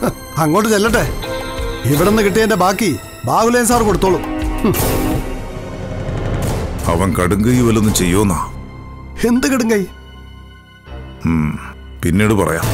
അങ്ങോട്ട് ചെല്ലട്ടെ. ഇവിടെ നിന്ന് കിട്ടിയതിന്റെ ബാക്കി ബാഹുലേൻ സാർ കൊടുത്തോളും. അവൻ കടുങ്കൈ വല്ലൊന്നും ചെയ്യോന്നാ? എന്ത് കടുങ്കൈ പിന്നീട് പറയാം.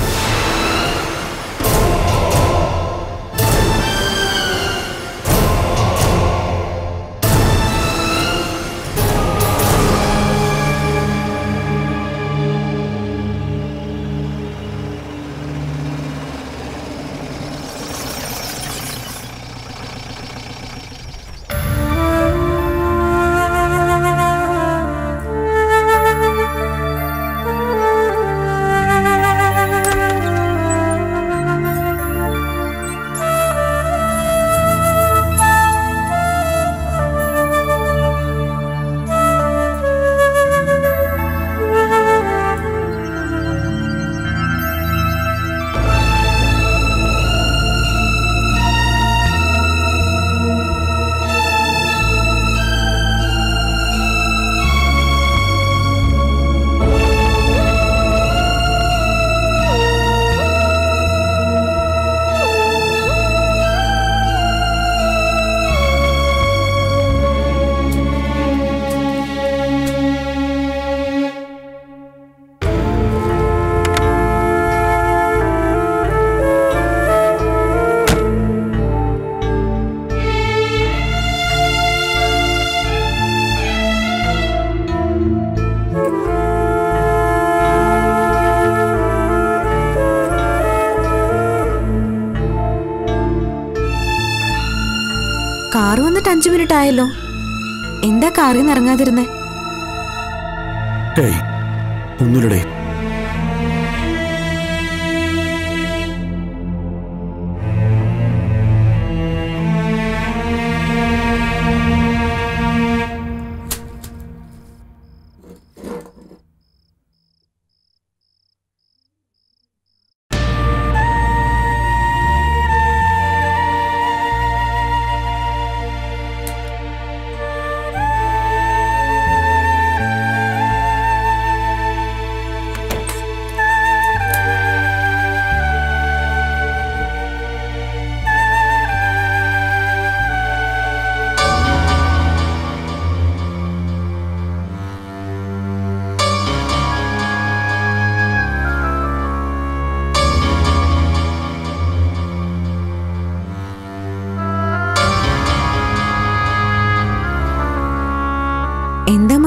കാറ് വന്നിട്ട് അഞ്ചു മിനിറ്റ് ആയല്ലോ. എന്താ കാറിൽ നിന്ന് ഇറങ്ങാതിരുന്നേ ഒന്നുമില്ലടേ.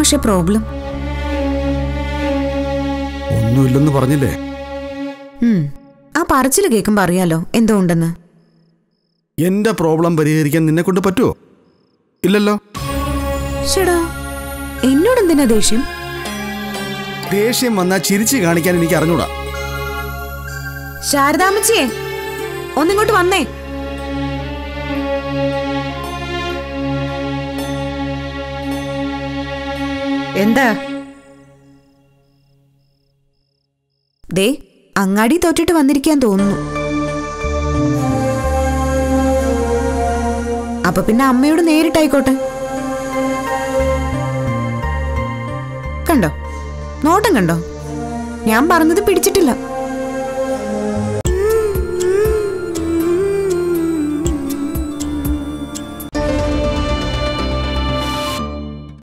മോശെ പ്രോബ്ലം. ഒന്നുമില്ലെന്ന് പറഞ്ഞില്ലേ? ആ പറച്ചിൽ കേൾക്കുമ്പോ അറിയാലോ എന്തോ ഉണ്ടെന്ന്. എന്റെ പ്രോബ്ലം പരിഹരിക്കാൻ നിന്നെ കൊണ്ട് പറ്റുമോ ഇല്ലല്ലോ. ചേടാ എന്നോട് എന്തിനാ ദേഷ്യം? ദേഷ്യം വന്നാ ചിരിച്ചു കാണിക്കാൻ എനിക്ക് അറിഞ്ഞൂടാ. ശാരദാമച്ചിയെ ഒന്നിങ്ങോട്ട് വന്നേ. എന്താ? ദേ അങ്ങാടി തോറ്റിട്ട് വന്നിരിക്കാൻ തോന്നുന്നു. അപ്പൊ പിന്നെ അമ്മയോട് നേരിട്ടായിക്കോട്ടെ? കണ്ടോ? നോട്ടം കണ്ടോ? ഞാൻ പറഞ്ഞത് പിടിച്ചിട്ടില്ല.